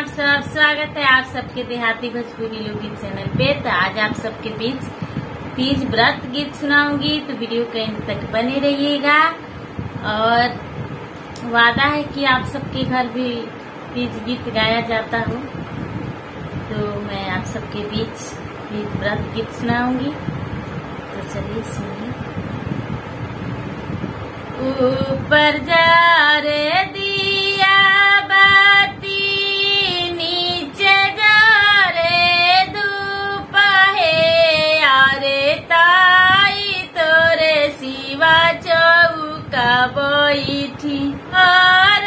आप सब स्वागत है आप सबके देहाती भोजपुरी लोकगीत चैनल पे। तो आज आप सबके बीच तीज व्रत गीत सुनाऊँगी। तो वीडियो के अंत तक बने रहिएगा। और वादा है कि आप सबके घर भी तीज गीत गाया जाता हो। तो मैं आप सबके बीच तीज व्रत गीत सुनाऊँगी। तो चलिए सुनिए। ऊपर जा रे दिया चौका बैठी और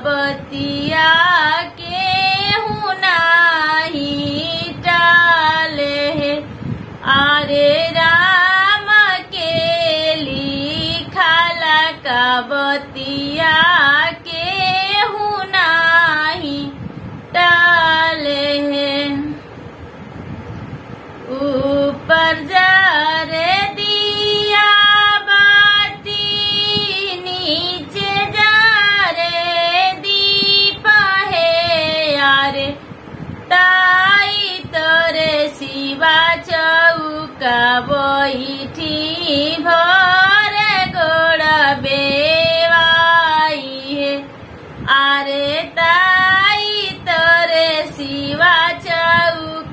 love.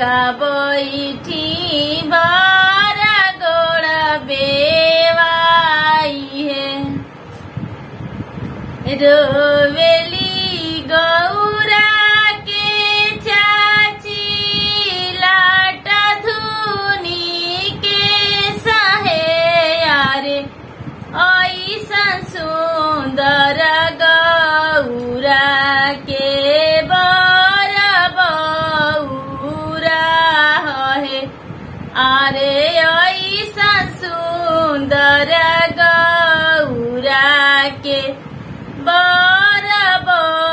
बैठी भर गोड़ बेवाई है। रोवेली আরে ঐসান সুন্দর গৌরাকে বরবর